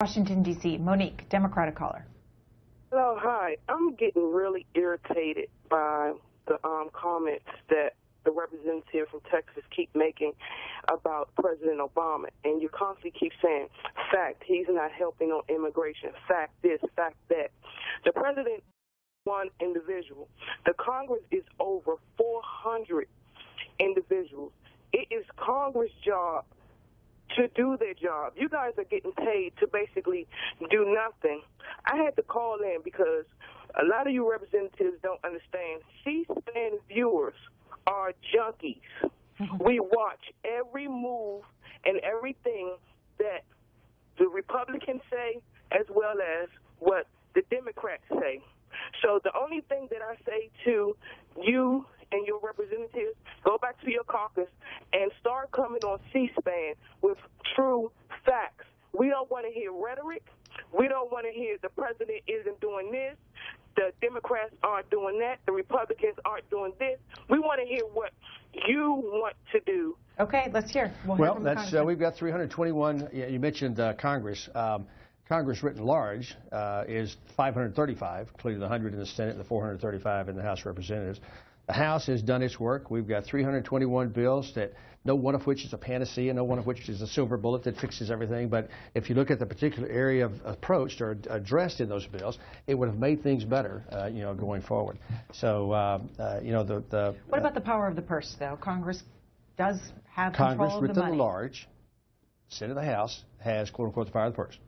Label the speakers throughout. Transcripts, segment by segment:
Speaker 1: Washington, D.C. Monique, Democratic caller.
Speaker 2: Hello, hi. I'm getting really irritated by the um, comments that the representative from Texas keep making about President Obama. And you constantly keep saying, fact, he's not helping on immigration, fact this, fact that. The president one individual. The Congress is over 400 individuals. It is Congress' job to do their job. You guys are getting paid to basically do nothing. I had to call in because a lot of you representatives don't understand. C-SPAN viewers are junkies. We watch every move and everything that the Republicans say as well as what the Democrats say. So the only thing that I say to you and your representatives, go back to your caucus and start coming on C-SPAN with true facts. We don't want to hear rhetoric. We don't want to hear the president isn't doing this. The Democrats aren't doing that. The Republicans aren't doing this. We want to hear what you want to do.
Speaker 1: Okay, let's hear.
Speaker 3: We'll,
Speaker 1: well,
Speaker 3: hear that's uh, we've got 321. You mentioned uh, Congress. Um, Congress written large uh, is 535, including the 100 in the Senate and the 435 in the House of Representatives. The House has done its work. We've got 321 bills that no one of which is a panacea, no one of which is a silver bullet that fixes everything. But if you look at the particular area of approach or addressed in those bills, it would have made things better, uh, you know, going forward. So, uh, uh, you know, the, the
Speaker 1: what about the power of the purse, though? Congress does have
Speaker 3: Congress,
Speaker 1: control of
Speaker 3: the money.
Speaker 1: Congress,
Speaker 3: large, Senate and the House has quote unquote the power of the purse.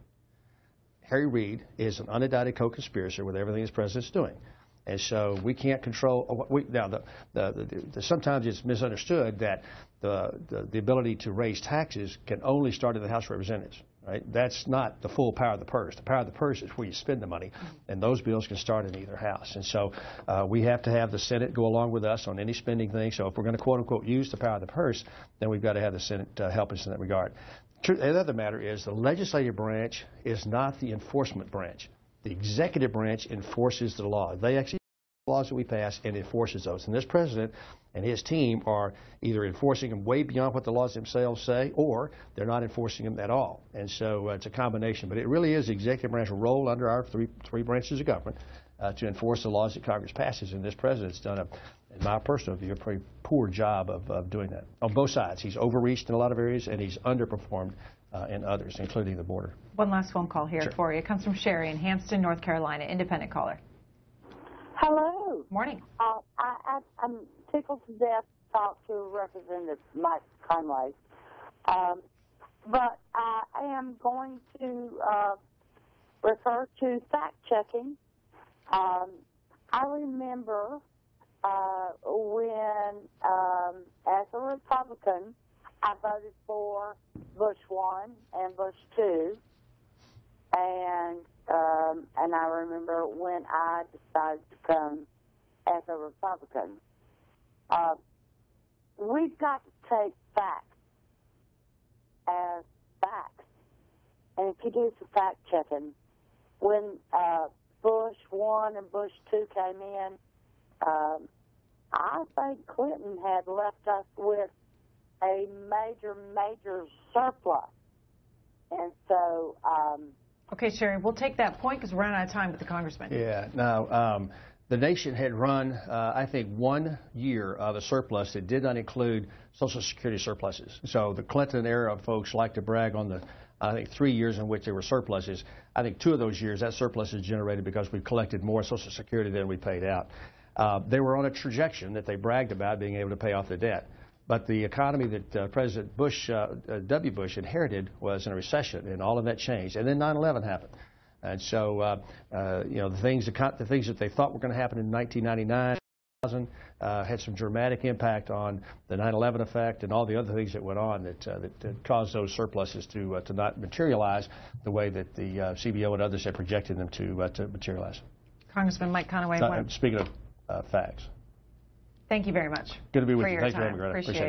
Speaker 3: Harry Reid is an unindicted co-conspirator with everything this president's doing. And so we can't control. We, now, the, the, the, sometimes it's misunderstood that the, the ability to raise taxes can only start in the House of Representatives. Right? That's not the full power of the purse. The power of the purse is where you spend the money, and those bills can start in either house. And so uh, we have to have the Senate go along with us on any spending thing. So if we're going to quote unquote use the power of the purse, then we've got to have the Senate uh, help us in that regard. The other matter is the legislative branch is not the enforcement branch. The executive branch enforces the law. They actually laws that we pass and enforces those. And this president and his team are either enforcing them way beyond what the laws themselves say, or they're not enforcing them at all. And so uh, it's a combination. But it really is the executive branch role under our three three branches of government uh, to enforce the laws that Congress passes. And this president's done a in my personal view, a pretty poor job of, of doing that on both sides. He's overreached in a lot of areas, and he's underperformed uh, in others, including the border.
Speaker 1: One last phone call here sure. for you. It comes from Sherry in Hampton, North Carolina, independent caller.
Speaker 4: Hello.
Speaker 1: Morning.
Speaker 4: Uh, I, I, am tickled to death to talk to Representative Mike Conaway. Um, but I am going to uh, refer to fact checking. Um, I remember uh, when, um, as a Republican, I voted for Bush one and Bush two, and um, and I remember when I decided to come as a Republican. Uh, we've got to take facts as facts, and if you do some fact checking, when uh, Bush one and Bush two came in um, I think Clinton had left us with a major, major surplus. And so. Um,
Speaker 1: okay, Sherry, we'll take that point because we're running out of time with the congressman.
Speaker 3: Yeah. Now, um, the nation had run, uh, I think, one year of a surplus that did not include Social Security surpluses. So the Clinton era folks like to brag on the, I think, three years in which there were surpluses. I think two of those years that surplus is generated because we collected more Social Security than we paid out. Uh, they were on a trajectory that they bragged about being able to pay off the debt. But the economy that uh, President Bush, uh, uh W. Bush, inherited was in a recession, and all of that changed. And then 9/11 happened, and so uh, uh, you know the things, the things that they thought were going to happen in 1999. Uh, had some dramatic impact on the 9/11 effect and all the other things that went on that, uh, that, that, caused those surpluses to uh, to not materialize the way that the CBO and others had projected them to to materialize.
Speaker 1: Congressman Mike Conaway.
Speaker 3: speaking of uh, facts.
Speaker 1: Thank you very much.
Speaker 3: Good to be with
Speaker 1: you.
Speaker 3: Thank
Speaker 1: time.
Speaker 3: you,
Speaker 1: Appreciate, Appreciate it.